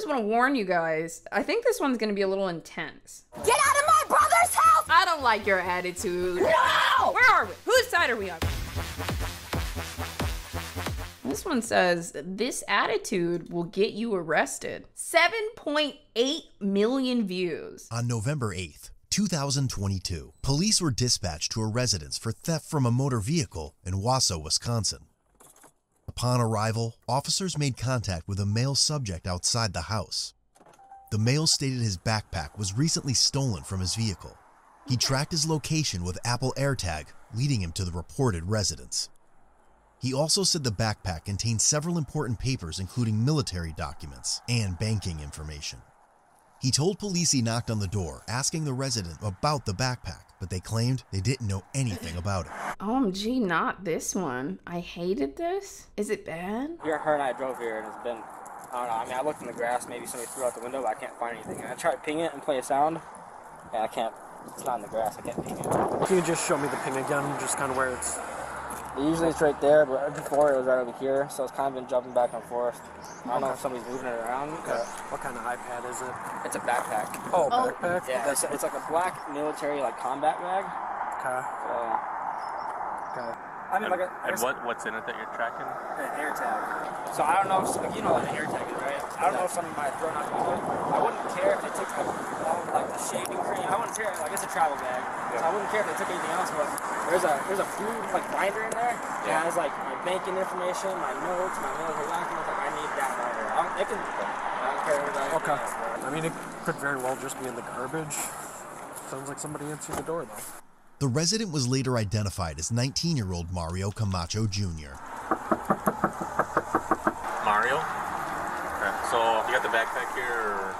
just want to warn you guys. I think this one's gonna be a little intense. Get out of my brother's house! I don't like your attitude. No! Where are we? Whose side are we on? This one says this attitude will get you arrested. 7.8 million views. On November 8th, 2022, police were dispatched to a residence for theft from a motor vehicle in Wausau, Wisconsin. Upon arrival, officers made contact with a male subject outside the house. The male stated his backpack was recently stolen from his vehicle. He tracked his location with Apple AirTag, leading him to the reported residence. He also said the backpack contained several important papers, including military documents and banking information. He told police he knocked on the door, asking the resident about the backpack, but they claimed they didn't know anything about it. OMG, not this one. I hated this. Is it bad? Here, her and I drove here, and it's been, I don't know. I mean, I looked in the grass, maybe somebody threw out the window, but I can't find anything. And I tried to ping it and play a sound, and I can't. It's not in the grass. I can't ping it. Can you just show me the ping again, just kind of where it's. Usually it's right there, but before it was right over here, so it's kind of been jumping back and forth. I don't know if somebody's moving it around. But What kind of iPad is it? it's a backpack. Oh, Oh. backpack? Yeah, it's, it's like a black military like combat bag. Okay. So, Okay. I mean, like a, And what what's in it that you're tracking? an air tag. So I don't know if you know what an air tag is, right? I don't know if somebody might have thrown out the window. I wouldn't care if they took like, all like the shaving cream. I wouldn't care. Like it's a travel bag, so I wouldn't care if they took anything else. But there's a there's a food like binder in there that has like my banking information, my notes, my military documents. Like I need that binder. I don't, it can. I don't care what I Okay. I mean, it could very well just be in the garbage. Sounds like somebody answered the door, though. The resident was later identified as 19 year old Mario Camacho Jr. Mario. Okay. So you got the backpack here, or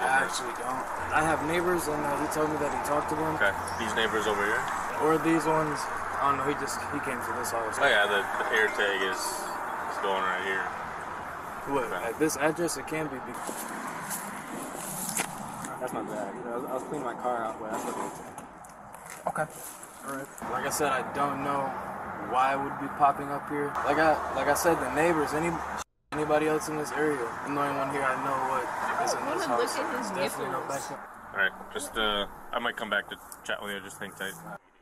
I actually don't. I have neighbors, and uh, he told me that he talked to them. okay? These neighbors over here. Or these ones. I don't know. He just he came to this house. Oh yeah, the, the air tag is is going right here. What, at this address, it can be. be- That's my bag. I was, I was cleaning my car out, but that's what it is. Okay. All right. Like I said, I don't know why it would be popping up here. Like I like I said, the neighbors, any anybody else in this area, I'm the only one here. I know what is in this wanna house. look at his Definitely no nipples. back- All right, just uh, I might come back to chat with you. Just think tight.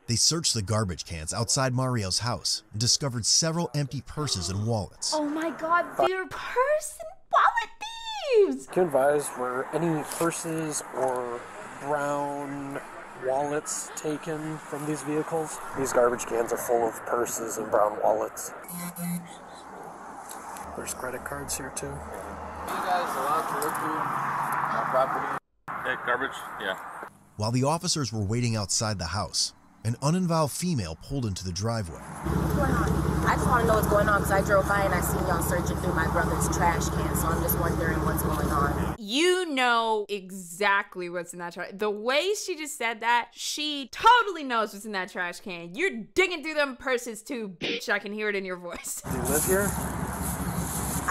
They searched the garbage cans outside Mario's house and discovered several empty purses and wallets. Oh my god, they're purse and wallet thieves! Can you advise were any purses or brown wallets taken from these vehicles? These garbage cans are full of purses and brown wallets. There's credit cards here too. You guys allowed to look through my property? Hey, garbage. Yeah. While the officers were waiting outside the house, an uninvolved female pulled into the driveway. What's going on? I just want to know what's going on because I drove by and I seen y'all searching through my brother's trash can, so I'm just wondering what's going on. You know exactly what's in that trash. The way she just said that, she totally knows what's in that trash can. You're digging through them purses too, bitch. I can hear it in your voice. Do you live here?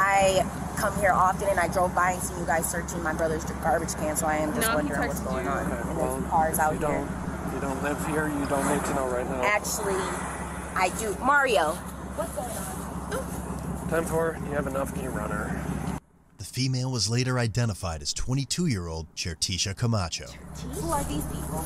I come here often and I drove by and seen you guys searching my brother's garbage can, so I am just No, wondering what's going you. on. Okay, And well, there's cars out you here. don't, you don't live here. You don't need to know right now. Actually, I do. Mario, what's going on? Time for you have enough. Can you run her? The female was later identified as 22 year old Chertisha Camacho. Who are these people?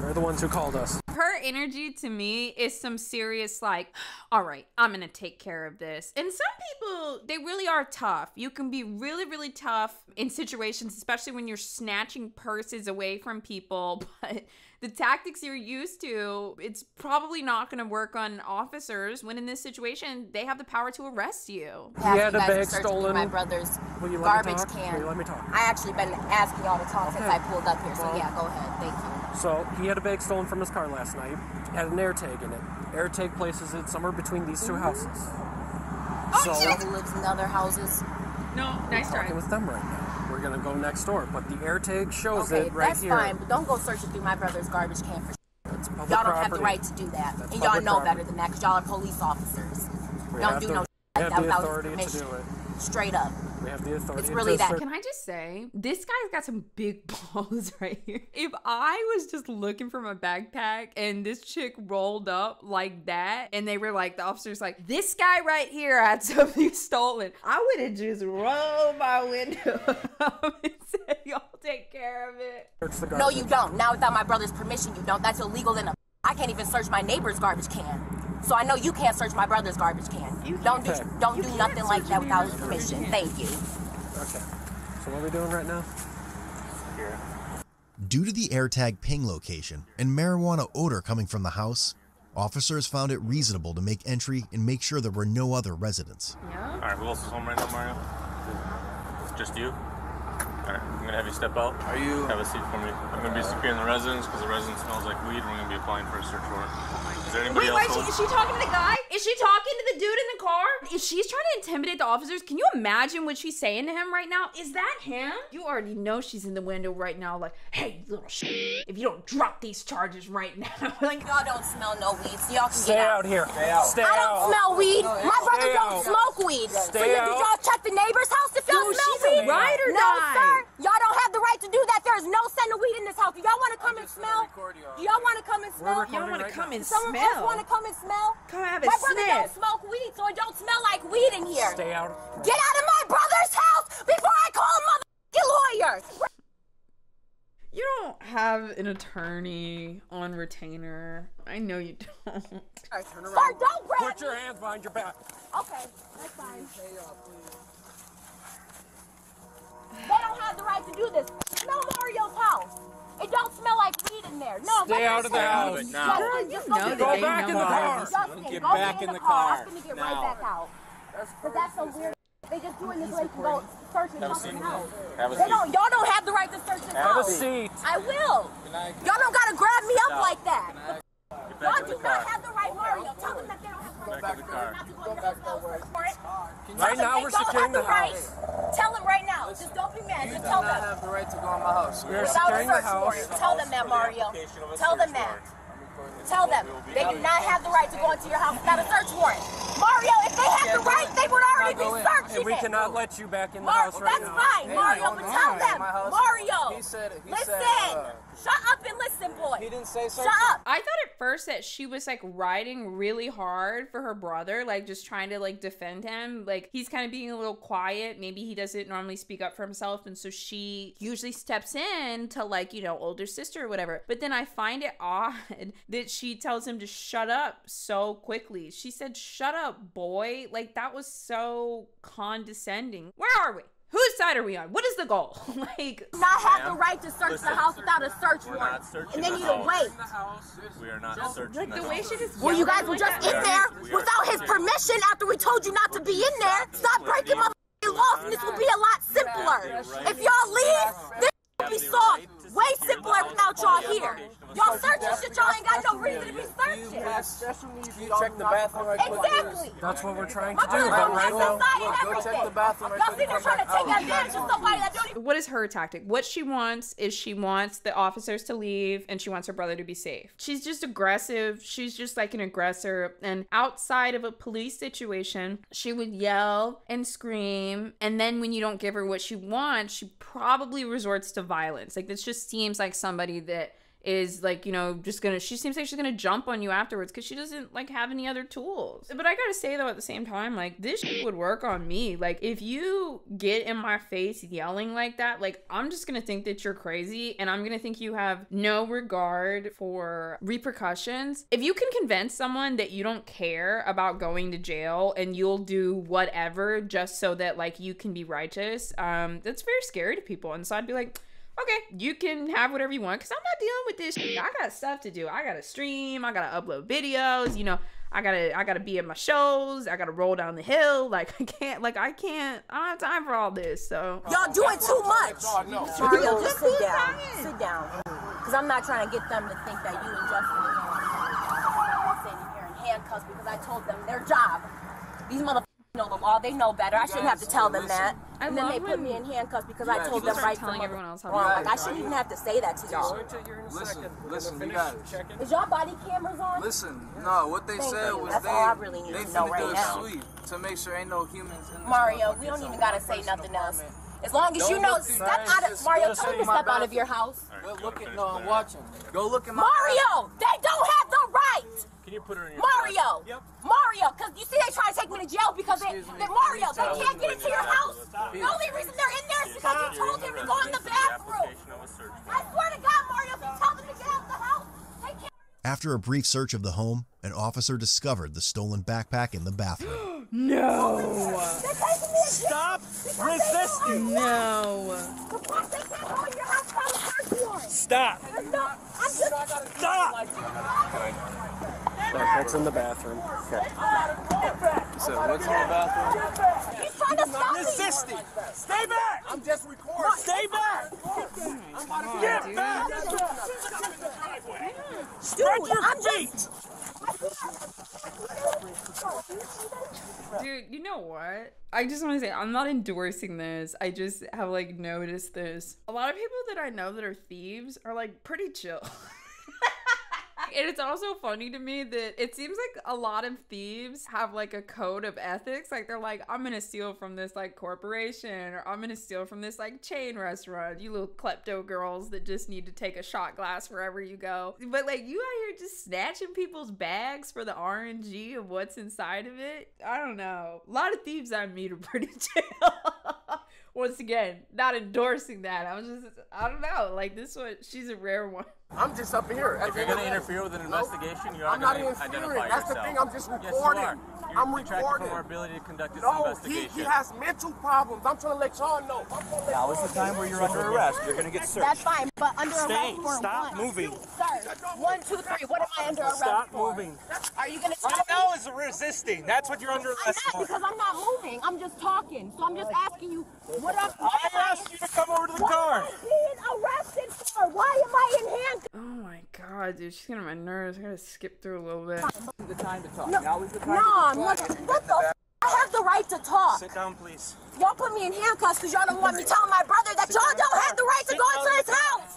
They're the ones who called us. Energy to me is some serious, like, all right, I'm gonna take care of this. And some people, they really are tough. You can be really, really tough in situations, especially when you're snatching purses away from people. But the tactics you're used to, it's probably not gonna work on officers when in this situation, they have the power to arrest you. He had you a bag searching through stolen. My brother's Will you let me garbage talk? can. Will you let me talk? I actually been asking y'all to talk since I pulled up here, so Well- yeah, go ahead. Thank you. So he had a bag stolen from his car last night. Had an air tag in it. Air tag places it somewhere between these two mm-hmm. houses. Oh, so who lives in other houses? No, nice talking with them right now. We're gonna go next door, but the air tag shows Okay, it right that's here. fine, but don't go searching through my brother's garbage can for Y'all don't have the right to do that. That's and y'all know property. better than that because y'all are police officers. We don't do the- no like that without to permission. Straight up. Have the authority. It's really that- Can I just say, this guy's got some big balls right here. If I was just looking for my backpack and this chick rolled up like that, and they were like, the officer's like, this guy right here had something stolen, I would have just rolled my window up and said, y'all take care of it. No, you don't. Now, without my brother's permission, you don't. That's illegal in a. I can't even search my neighbor's garbage can. So I know you can't search my brother's garbage can. don't do Okay. don't do nothing like that without his permission. Thank you. Okay. So what are we doing right now? Here. Due to the AirTag ping location and marijuana odor coming from the house, officers found it reasonable to make entry and make sure there were no other residents. Yeah. All right, who else is home right now, Mario? Just you? All right, I'm gonna have you step out. Are you? Have a seat for me. I'm gonna be securing the residence because the residence smells like weed. and We're gonna be applying for a search warrant. Is there anybody Wait, else? is she, is she talking to the guy? Is she talking to the dude in the car? If she's trying to intimidate the officers, can you imagine what she's saying to him right now? Is that him? You already know she's in the window right now, like, hey, little shit, if you don't drop these charges right now. like, Y'all don't smell no weed, so y'all can Stay get out out here. Stay out. Stay I don't smell weed. My brother Stay don't out. smoke weed. so Stay you, did out. y'all check the neighbor's house if y'all Dude, smell she's a weed? ride or no, die. sir. Y'all don't have the right to do that. There is no scent of weed in this house. Do y'all want to come and smell? Do y'all want to come and smell? y'all want to come now. and Someone else want to come and smell? Come have a My brother sniff. don't smoke weed, so it don't smell like weed in here. Stay out. Get out of my brother's house before I call a motherfucking lawyer. You don't have an attorney on retainer. I know you don't. Right, turn around. Sir, don't grab Put your hands behind your back. Okay, that's fine. They to do this. Smell Mario's house. It don't smell like weed in there. No, Stay let out me of the say- house. now. Justin, Girl, just you know go that get they back in the car. Justin, Get go back in in the the car. car. I'm gonna get Now. right back out. Cause that's some weird. They just doing this so they can go searching Have a something seat. else. Have a They don't. Y'all don't have the right to search this Have a house. seat. I will. Y'all don't gotta grab me up Stop. like that. Y'all do not have the right, Mario. Tell them that they don't have the right. Back in the car. Go into this house. Right now, we're don't securing have the right. house. Tell them right now. Just don't be mad. You Just do tell not them. have the right to go in my house. We are a securing the search house. warrant. Tell them that, Mario. application of a Tell them that. Tell them they do not have the right to go into your house without a search warrant. Mario, if they had the right, they would already be go in. searching And we it. cannot let you back in the Mar- house right now. that's now. fine, Hey, Mario, but tell In them, Mario. he said it- he listen, said, uh, shut up and listen, boy. He didn't say so. Shut up. I thought at first that she was like riding really hard for her brother, like just trying to like defend him. Like he's kind of being a little quiet. Maybe he doesn't normally speak up for himself. And so she usually steps in to like, you know, older sister or whatever. But then I find it odd that she tells him to shut up so quickly. She said, shut up, boy. Like that was so condescending. Where are we? Whose side are we on? What is the goal? like, Do not have the right to search listen, the house without a search we're warrant. not searching And they the need to house. wait. We are not searching like the way house. she just. Well, you guys were like just that. in We there are without his permission after we told you not to be in there. Stop breaking my laws, and this will be a lot simpler. If y'all leave, this would be solved way simpler without y'all here. Y'all searching shit y'all ain't got no reason to be searching. You check the bathroom right quick. Exactly. That's what we're trying to do, but right now, side and Look, go check the bathroom right Y'all quick sitting there and trying to come take back advantage of somebody that don't even what is her tactic? What she wants is she wants the officers to leave and she wants her brother to be safe. She's just aggressive. She's just like an aggressor. And outside of a police situation, she would yell and scream. And then when you don't give her what she wants, she probably resorts to violence. Like this just seems like somebody that is like you know just gonna she seems like she's gonna jump on you afterwards because she doesn't like have any other tools. But i gotta say though at the same time like this would work on me. Like if you get in my face yelling like that like i'm just gonna think that you're crazy and i'm gonna think you have no regard for repercussions. If you can convince someone that you don't care about going to jail and you'll do whatever just so that like you can be righteous um that's very scary to people. And so i'd be like okay, you can have whatever you want because I'm not dealing with this. Shit. I got stuff to do. I gotta stream. I gotta upload videos. You know, I gotta I gotta be at my shows. I gotta roll down the hill. Like I can't. Like I can't. I don't have time for all this. So Y'all doing too much. Mario, just sit down. Sit down. Because I'm not trying to get them to think that you and Justin is on sitting here in handcuffs because I told them their job. These motherfuckers know the law. They know better. I shouldn't have to tell them that. I and then they put me in handcuffs because I told them start right from telling everyone else how wrong. Like I shouldn't even have to say that to y'all. Search it here in a Listen. We're listen, you finish got it. Is y'all body cameras on? Listen, no, what they Thank said you. was That's they all I really need they to know right do a now. sweep to make sure ain't no humans in this Mario, we don't even gotta say nothing else. As long as you Don't know, look step nice, out of just- Mario. just Tell them to my step out of your house. Go look at no, I'm watching. Go look at my Mario, they don't have the right. Can you put her in your Mario, Yep. Mario, because you see they try to take me to jail because they, me. they Mario, they can't get into your house. Stop. The only reason they're in there is because you You're told in them to go in the bathroom. application of a search I swear to God, Mario, if you tell them to get out the house, they can't. After a brief search of the home, an officer discovered the stolen backpack in the bathroom. No. They're taking me to Stop because they know resisting. I'm No. The fuck they can't go in your house without a search warrant. Stop. I'm not. I'm just. Stop. Look, that's in the bathroom. Okay. So what's in the bathroom? He's trying to stop me. Resisting. Stay back. I'm just recording. Stay back. Get back. Spread Dude, your I'm just- feet. Dude, you know what? I just want to say I'm not endorsing this. I just have like noticed this. A lot of people that I know that are thieves are like pretty chill. And it's also funny to me that it seems like a lot of thieves have like a code of ethics. Like they're like, I'm gonna steal from this like corporation or I'm gonna steal from this like chain restaurant. You little klepto girls that just need to take a shot glass wherever you go. But like you out here just snatching people's bags for the RNG of what's inside of it. I don't know. A lot of thieves I meet are pretty chill. Once again, not endorsing that. I was just, I don't know. Like this one, she's a rare one. I'm just up here. If you're going to interfere with an investigation, you are I'm not going to interfering. identify That's the thing. I'm just Yes, you are. You're I'm detracted recording. from our ability to conduct this No, he, investigation. he has mental problems. I'm trying to let y'all know. I'm gonna let Now is the time where you're under arrest. You're gonna get searched. That's fine, but under Stay. arrest for Stop what? moving. Sir, one, two, three. What am I under arrest Stop for? moving. Are you gonna tell Right me? now is resisting. That's what you're under I'm arrest not for. because I'm not moving. I'm just talking. So I'm just asking you, what am I am asked you to come over to the what car. am I being arrested for? Why am I in handcuffs? Oh my god, dude, she's getting on my nerves. I gotta skip through a little bit. The time to talk. No, Now is the time no, to I'm talk. not. What the? F- I have the right to talk. Sit down, please. Y'all put me in handcuffs because y'all don't want me telling my brother that y'all don't have the right to go into his house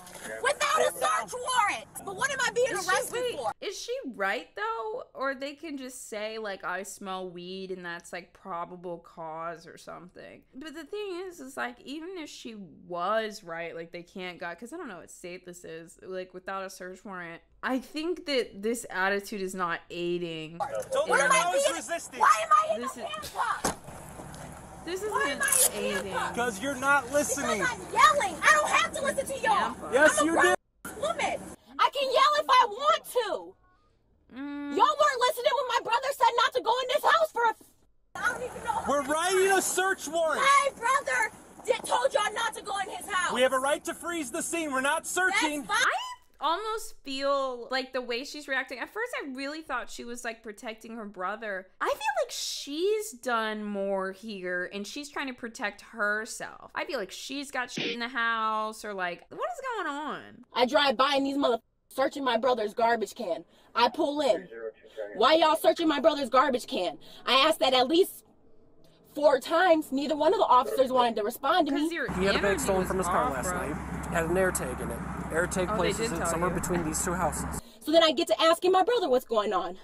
without a search warrant. But what am I being Is arrested wait, for? is she right though? Or they can just say like I smell weed and that's like probable cause or something. But the thing is, is like even if she was right, like they can't go because I don't know what state this is. Like without a search warrant, I think that this attitude is not aiding. Don't What am I know being? resisting. Why am I in This the is- handcuffs? This isn't I in aiding. handcuffs? Because you're not Because listening. I'm yelling. I don't have to listen to y'all. Yes, I'm a you do. woman. I can yell if I want to. Mm, Y'all weren't listening when my brother said not to go in this house for a. I don't even know. We're writing a search warrant. My brother did, told y'all not to go in his house. We have a right to freeze the scene. We're not That's searching. fine. I almost feel like the way she's reacting. At first, I really thought she was like protecting her brother. I feel like she's done more here and she's trying to protect herself. I feel like she's got shit in the house or like, what is going on? I drive by and these mother searching my brother's garbage can. I pull in. Why y'all searching my brother's garbage can? I asked that at least four times. Neither one of the officers wanted to respond to me. your He had a bag stolen from his car off, last bro. night. Had an air tag in it. Air tag Oh, places it somewhere you. between these two houses. So then I get to asking my brother what's going on.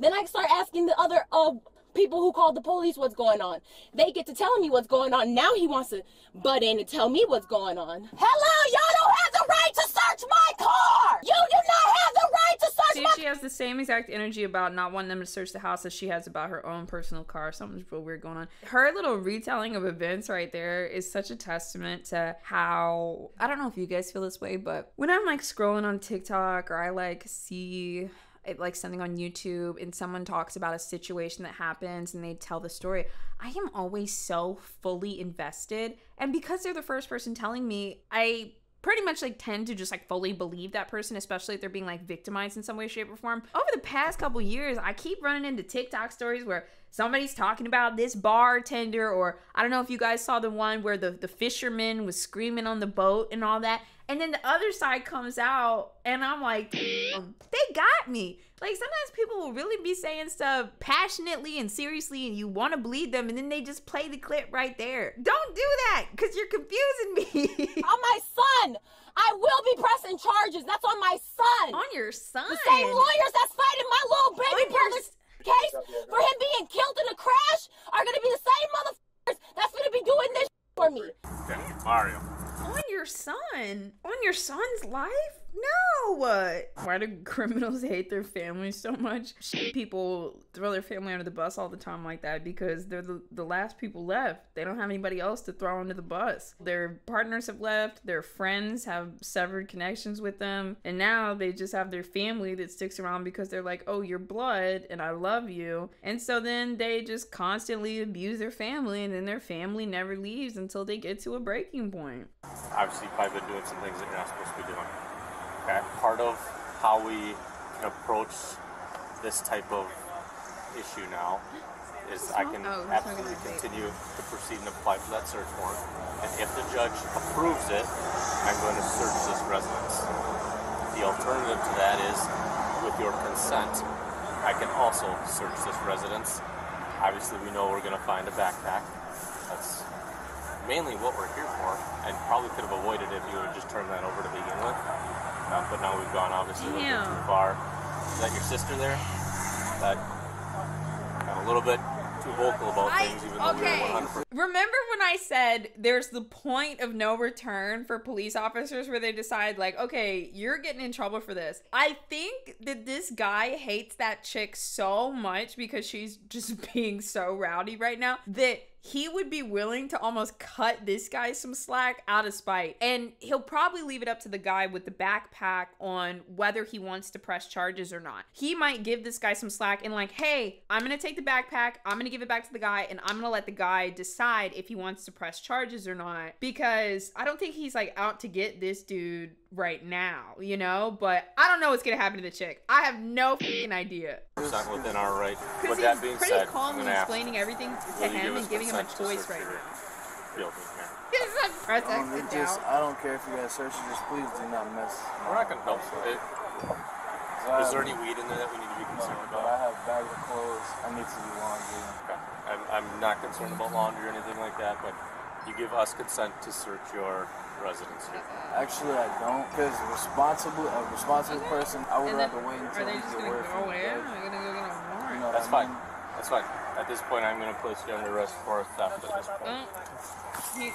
Then I start asking the other uh, people who called the police what's going on. They get to telling me what's going on. Now he wants to butt in and tell me what's going on. Hello, y'all don't have the right to search my car. You do not have the right to search See, my she has the same exact energy about not wanting them to search the house as she has about her own personal car. Something's real weird going on. Her little retelling of events right there is such a testament to how I don't know if you guys feel this way, but when I'm like scrolling on TikTok or I like see like something on YouTube and someone talks about a situation that happens and they tell the story, I am always so fully invested. And because they're the first person telling me, I pretty much like tend to just like fully believe that person, especially if they're being like victimized in some way, shape, or form. Over the past couple years, I keep running into TikTok stories where somebody's talking about this bartender, or I don't know if you guys saw the one where the, the fisherman was screaming on the boat and all that. And then the other side comes out, and I'm like, they got me. Like sometimes people will really be saying stuff passionately and seriously, and you want to bleed them, and then they just play the clip right there. Don't do that, cause you're confusing me. On my son! I will be pressing charges. That's on my son. on your son. the same lawyers that's fighting my little baby On your brother's case for him being killed in a crash are gonna be the same motherfuckers that's gonna be doing this for me. Okay, Mario. on your son. On your son's life? No. What? Why do criminals hate their family so much? People throw their family under the bus all the time like that because they're the, the last people left. They don't have anybody else to throw under the bus. Their partners have left, their friends have severed connections with them, and now they just have their family that sticks around because they're like, oh, you're blood and I love you. And so then they just constantly abuse their family, and then their family never leaves until they get to a breaking point. Obviously, you've probably been doing some things that you're not supposed to be doing. Okay. Part of how we can approach this type of issue now is I can Oh, absolutely continue to proceed and apply for that search warrant. And if the judge approves it, I'm going to search this residence. The alternative to that is, with your consent, I can also search this residence. Obviously, we know we're going to find a backpack. That's mainly what we're here for, and probably could have avoided it if you would have just turned that over to begin with. Uh, but now we've gone obviously a little bit too far. Is that your sister there? That got a little bit too vocal about I- things, even though we okay. were 100%. Remember when I said there's the point of no return for police officers where they decide, like, okay, you're getting in trouble for this? I think that this guy hates that chick so much because she's just being so rowdy right now that he would be willing to almost cut this guy some slack out of spite. And he'll probably leave it up to the guy with the backpack on whether he wants to press charges or not. He might give this guy some slack and, like, hey, I'm gonna take the backpack, I'm gonna give it back to the guy, and I'm gonna let the guy decide if he wants to press charges or not. Because I don't think he's like out to get this dude right now, you know? But I don't know what's gonna happen to the chick. I have no fucking idea. percent within our right. Because With that being pretty said, I'm calmly ask, explaining everything to will him and giving him a choice right your now. building here? This is a press Um, exit just. I don't care if you guys search it, just please do not mess. We're not gonna help with it. I Is there have- any weed in there that we need to be concerned about? I have bags of clothes. I need to do laundry. Okay. I'm, I'm not concerned about laundry or anything like that, but you give us consent to search your residence here. Actually, I don't, because responsible, a responsible person, I would And then, rather wait until are they we just get gonna word go from the in? judge. Are they gonna go get a You warrant? know what That's I fine. mean? That's fine. At this point, I'm going to place you under arrest for theft at this point. Oh, he,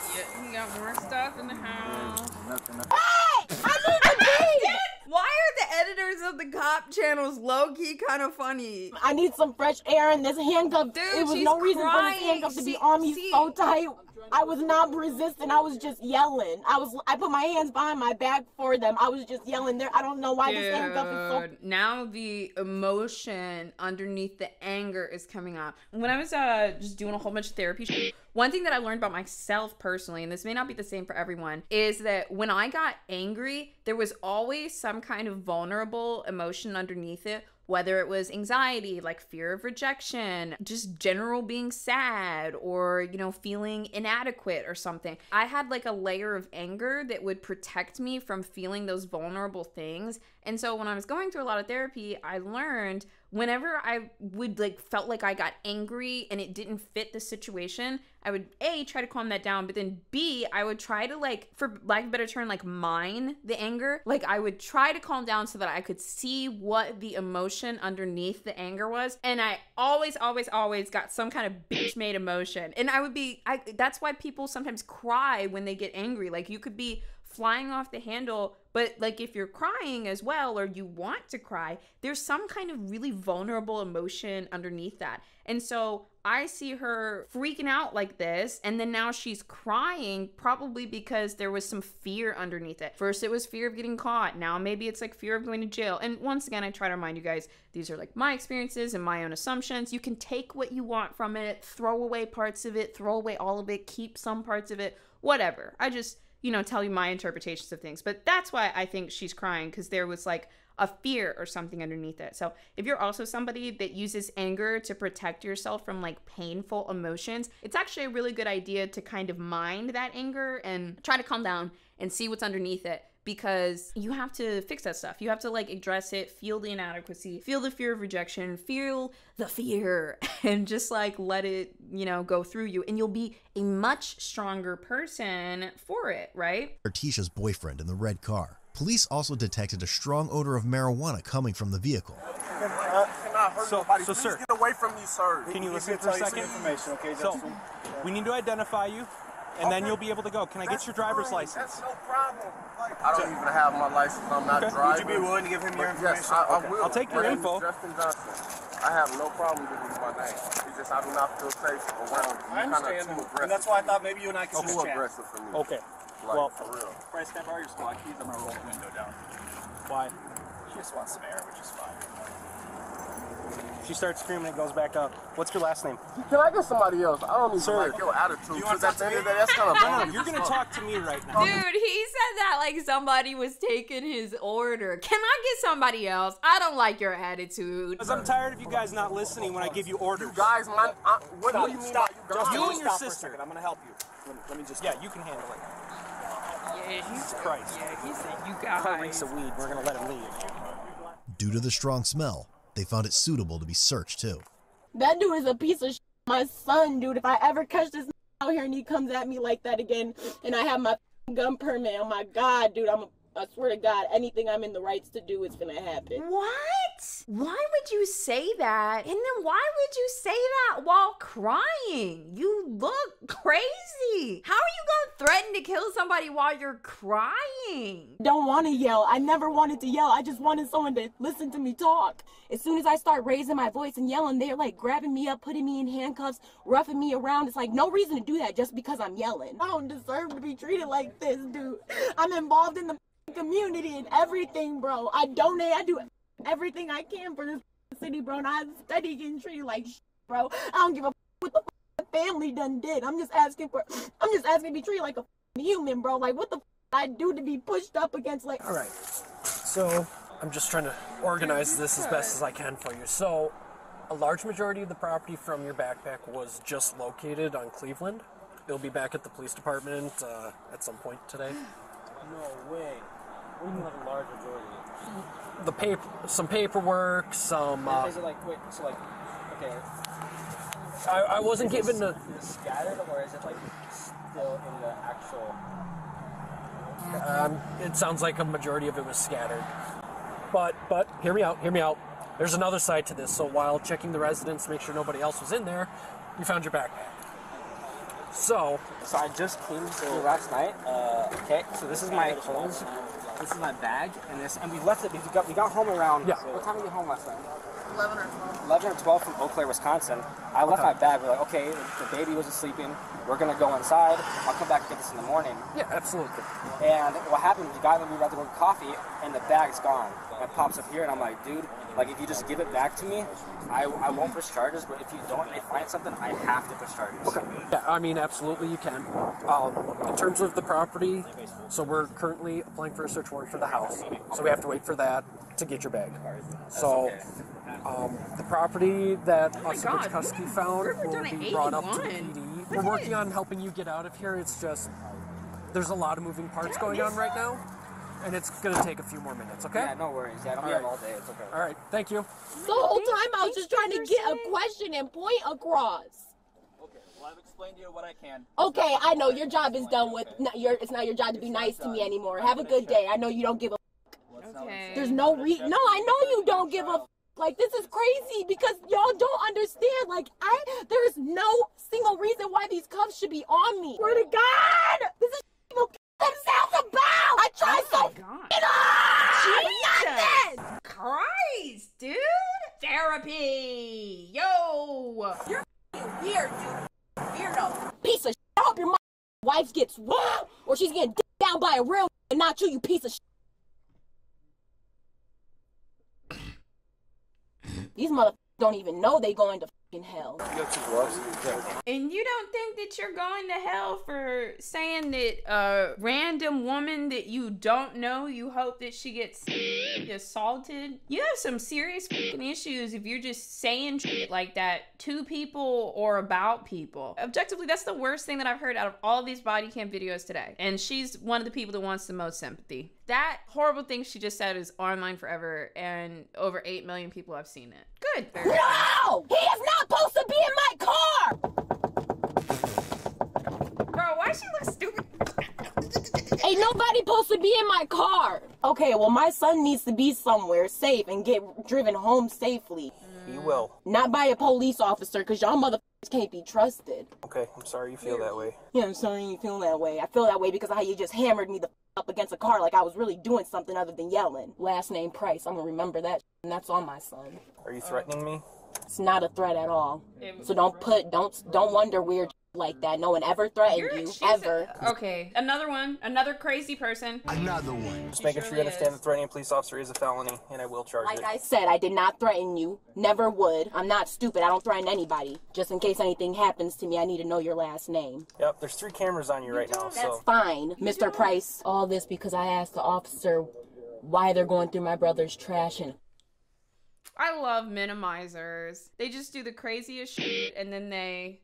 he got more stuff in the house. Mm, nothing. Hey! I need to be! Why are the editors of the cop channels low key kind of funny? I need some fresh air and this handcuff. Dude, it was she's no reason for crying. this handcuff to be on me see- so tight. I was not resisting. I was just yelling. I was. I put my hands behind my back for them. I was just yelling there. I don't know why this handcuff is so. Now the emotion underneath the anger is coming out. When I was uh just doing a whole bunch of therapy, shit, one thing that I learned about myself personally, and this may not be the same for everyone, is that when I got angry, there was always some kind of vulnerable emotion underneath it whether it was anxiety, like fear of rejection, just general being sad, or, you know, feeling inadequate or something. I had like a layer of anger that would protect me from feeling those vulnerable things. And so when I was going through a lot of therapy, I learned whenever I would like felt like I got angry and it didn't fit the situation, I would A try to calm that down, but then B, I would try to like for lack of a better term, like mine the anger. Like I would try to calm down so that I could see what the emotion underneath the anger was. And I always, always, always got some kind of bitch made emotion. And I would be I that's why people sometimes cry when they get angry. Like you could be flying off the handle but like if you're crying as well or you want to cry there's some kind of really vulnerable emotion underneath that. And so i see her freaking out like this and then now she's crying probably because there was some fear underneath it. First it was fear of getting caught. Now maybe it's like fear of going to jail. And once again i try to remind you guys these are like my experiences and my own assumptions. You can take what you want from it throw away parts of it throw away all of it keep some parts of it whatever. I just you know, tell you my interpretations of things. But that's why I think she's crying because there was like a fear or something underneath it. So if you're also somebody that uses anger to protect yourself from like painful emotions, it's actually a really good idea to kind of mind that anger and try to calm down and see what's underneath it because you have to fix that stuff. You have to like address it, feel the inadequacy, feel the fear of rejection, feel the fear, and just like let it, you know, go through you. And you'll be a much stronger person for it, right? Tisha's boyfriend in the red car. Police also detected a strong odor of marijuana coming from the vehicle. So, so sir, get away from me, sir. can you listen Let for a me tell you some second? information, okay, So, we need to identify you, and then you'll be able to go. Can I get your driver's license? That's no problem. Like, I don't even have my license. I'm not Okay. driving. Would you be willing to give him your But yes, information? I, I Okay. will. I'll take your My info. Justin Johnson. I have no problem giving you my name. It's just I do not feel safe around you. I understand, Kind of too aggressive. and that's why I thought maybe you and I could too just chat. aggressive for me. Okay. Like, Well, for real. Bryce, can I borrow your squad keys? I'm gonna roll the window down. why? She just wants some air, which is fine. She starts screaming. It goes back up. What's your last name? Can I get somebody else? I don't even Sir. like your attitude. You wanna Because at talk to me? the day, that's kind of No, no, you're gonna talk to me right now. Dude, he said that like somebody was taking his order. Can I get somebody else? I don't like your attitude. Because I'm tired of you guys not listening when I give you orders. You Guys, man, I, what do you mean Stop. by you guys? You and your Stop sister. I'm gonna help you. Let me, let me just. Yeah, you can handle it. Yeah, Jesus Christ. yeah, he said you Car reeks of weed. We're gonna let him leave. Due to the strong smell, they found it suitable to be searched too. That dude is a piece of shit. My son, dude. If I ever catch this out here and he comes at me like that again, and I have my gun permit, oh my god, dude, I'm. A, I swear to God, anything I'm in the rights to do is gonna happen. What? Why would you say that? And then why would you say that while crying? You look crazy. How are you gonna threaten to kill somebody while you're crying? Don't want to yell. I never wanted to yell. I just wanted someone to listen to me talk. As soon as I start raising my voice and yelling, they're like grabbing me up, putting me in handcuffs, roughing me around. It's like no reason to do that just because I'm yelling. I don't deserve to be treated like this, dude. I'm involved in the community and everything, bro. I donate. I do everything I can for this city, bro. And I'm steady getting treated like shit, bro. I don't give a what the the family done did. I'm just asking for. I'm just asking to be treated like a human, bro. Like what the I do to be pushed up against like. All right. So I'm just trying to organize this as best as I can for you. So a large majority of the property from your backpack was just located on Cleveland. It'll be back at the police department uh, at some point today. No way. What do you mean like a large majority? The paper, some paperwork, some. Uh, Is it like wait? So like, okay. I, I wasn't is given the. scattered or is it like still in the actual? Um, it sounds like a majority of it was scattered. But but hear me out. Hear me out. There's another side to this. So while checking the residence, make sure nobody else was in there, you found your backpack. So So I just came here last night. Uh, okay, so this is my clothes. This is my bag, and this, and we left it. We got we got home around. Yeah. What time did we get home last night? 11 or 12. 11 or 12 from Eau Claire, Wisconsin. I left my bag. We're like, okay, the baby wasn't sleeping. We're gonna go inside. I'll come back and get this in the morning. yeah, absolutely. And what happened? The guy that we were about to go get coffee, and the bag's gone. And it pops up here, and I'm like, dude, like if you just give it back to me, I, I won't push charges. But if you don't, and they find something, I have to push charges. Yeah, I mean, absolutely, you can. Um, in terms of the property, so we're currently applying for a search warrant for the house, so we have to wait for that to get your bag. So, um, the property that Officer God, Buchkowski found will be brought up to the PD. We're working on helping you get out of here. It's just there's a lot of moving parts going on right now, and it's gonna take a few more minutes. Okay? Yeah, no worries. Yeah, I don't All be right. all day. It's okay. All right. Thank you. The whole time I was just trying to get a question and point across. Okay, well, I've explained to you what I can. Okay, I know your job is done with. Not your, it's not your job to be nice to me anymore. Have a good day. I know you don't give a. Okay. There's no re. No, I know you don't give a. Like this is crazy because y'all don't understand. Like I, there is no single reason why these cuffs should be on me. Swear to God, this is people themselves about. I try oh so God. hard. Jesus Christ, dude! Therapy! Yo! You're weird, dude. Weirdo. Piece of shit. I hope your wife gets raw or she's getting down by a real and not you, you piece of shit. These motherfuckers don't even know they going to in hell. And you don't think that you're going to hell for saying that a random woman that you don't know, you hope that she gets assaulted? You have some serious fucking issues if you're just saying shit like that to people or about people. Objectively, that's the worst thing that I've heard out of all these body cam videos today. And she's one of the people that wants the most sympathy. That horrible thing she just said is online forever, and over 8 million people have seen it. Good. Very. No! He is not supposed to be in my car! Bro, why she look stupid? Ain't nobody supposed to be in my car. Okay, well, my son needs to be somewhere safe and get driven home safely. He will. Not by a police officer, because y'all motherfuckers can't be trusted. Okay, I'm sorry you feel that way. Yeah, I'm sorry you feel that way. I feel that way because of how you just hammered me the f- up against a car like I was really doing something other than yelling. Last name Price. I'm gonna remember that, and that's on my son. Are you threatening me? It's not a threat at all. So don't put, don't, don't wonder weird like that. No one ever threatened You're- you ever. a- okay, another one, another crazy person. Another one. Just making sure you understand that threatening a police officer is a felony, and I will charge you. Like it. I said, I did not threaten you. Never would. I'm not stupid. I don't threaten anybody. Just in case anything happens to me, I need to know your last name. Yep, there's three cameras on you right now, That's so. fine, Mr. Price. All this because I asked the officer why they're going through my brother's trash and I love minimizers. They just do the craziest shit and then they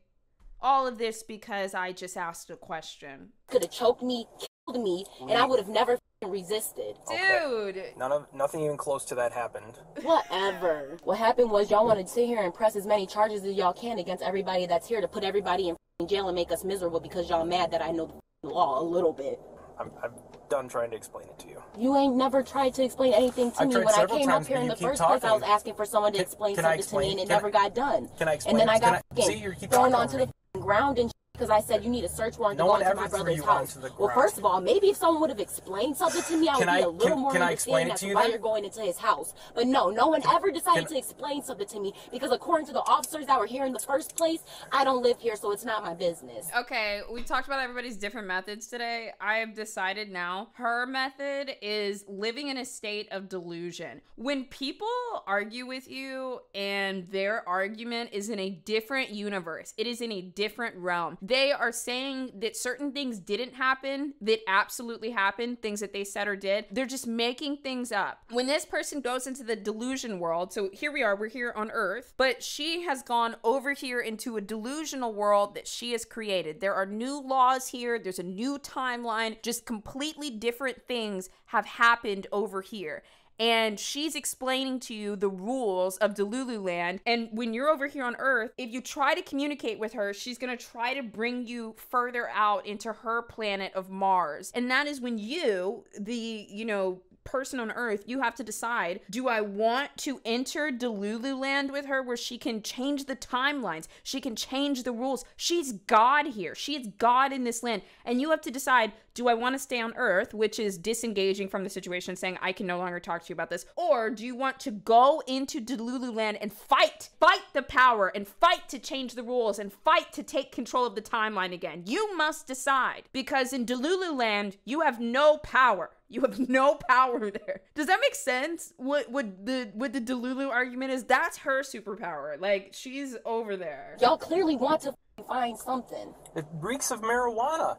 all of this because I just asked a question. could have choked me, killed me, and I would have never resisted. Dude. None of nothing even close to that happened. Whatever. What happened was y'all wanted to sit here and press as many charges as y'all can against everybody that's here to put everybody in jail and make us miserable because y'all mad that I know the law a little bit. I'm, I'm done trying to explain it to you. You ain't never tried to explain anything to I've me. When I came times, up here in the keep first place, I was asking for someone to Can- explain can I something to me, and it Can I- never got done. Can I And explain then I it? Can got I- see, f***ing you keep thrown talking onto over the ground and because I said you need a search warrant No to go one into ever my brother's you house. the Well, first of all, maybe if someone would have explained something to me, I would Can be I- a little can- more can understanding it as to to you why then? you're going into his house. But no, no one ever decided Can- to explain something to me because according to the officers that were here in the first place, I don't live here, so it's not my business. Okay, we talked about everybody's different methods today. I have decided now her method is living in a state of delusion. When people argue with you and their argument is in a different universe, it is in a different realm. They are saying that certain things didn't happen that absolutely happened, things that they said or did. They're just making things up. When this person goes into the delusion world, so here we are, we're here on Earth, but she has gone over here into a delusional world that she has created. There are new laws here, there's a new timeline, just completely different things have happened over here and she's explaining to you the rules of Delulu Land. And when you're over here on Earth, if you try to communicate with her, she's gonna try to bring you further out into her planet of Mars. And that is when you, the, you know, person on earth, you have to decide do I want to enter Delulu land with her where she can change the timelines? She can change the rules. She's God here. She is God in this land. And you have to decide do I want to stay on earth, which is disengaging from the situation, saying I can no longer talk to you about this? Or do you want to go into Delulu land and fight? Fight the power and fight to change the rules and fight to take control of the timeline again. You must decide because in Delulu land, you have no power. You have no power there. Does that make sense? What what the what the Delulu argument is? That's her superpower. Like she's over there. Y'all clearly want to find something. It reeks of marijuana.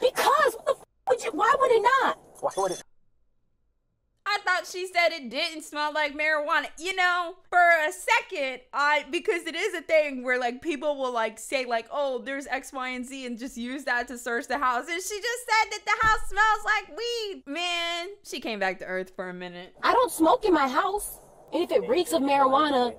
Because what the f- would you? Why would it not? Why would it? I thought she said it didn't smell like marijuana. You know, for a second, I because it is a thing where like people will like say like, "Oh, there's X, Y, and Z," and just use that to search the house. And she just said that the house smells like weed. Man, she came back to earth for a minute. I don't smoke in my house. And if it reeks of marijuana,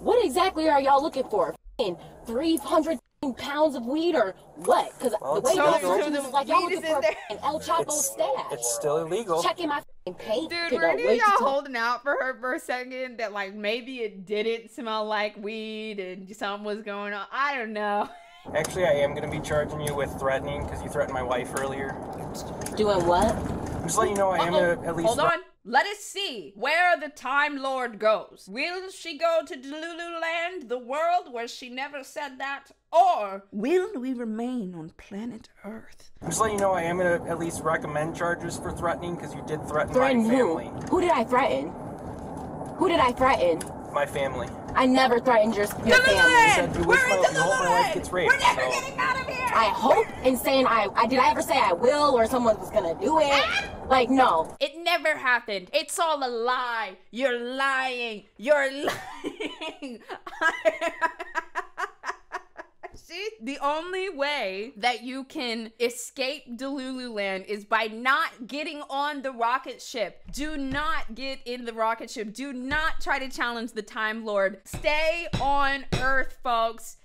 what exactly are y'all looking for? F***ing 300 pounds of weed or what? Because the way so- y'all so searching is like y'all weed looking in for an El Chapo It's, stash. it's still illegal. Checking my f***ing paint. Dude, were I any of wait y'all talk- holding out for her for a second that like maybe it didn't smell like weed and something was going on? I don't know. Actually, I am going to be charging you with threatening because you threatened my wife earlier. Doing what? I'm just letting you know I am Uh-oh. going to at least. Hold on. Let us see where the Time Lord goes. Will she go to Delulu Land, the world where she never said that? Or will we remain on planet Earth? I'm just letting you know I am going to at least recommend charges for threatening because you did threaten, Threaten my family. Who did I threaten? Who did I threaten? My family. I never threatened your, your family. said you wish my, you hope my wife gets raped. so. I hope and saying I, I did I ever say I will or someone was gonna do it? Ah! Like no. It never happened. It's all a lie. You're lying. You're lying. See, the only way that you can escape Delulu Land is by not getting on the rocket ship. Do not get in the rocket ship. Do not try to challenge the Time Lord. Stay on Earth, folks.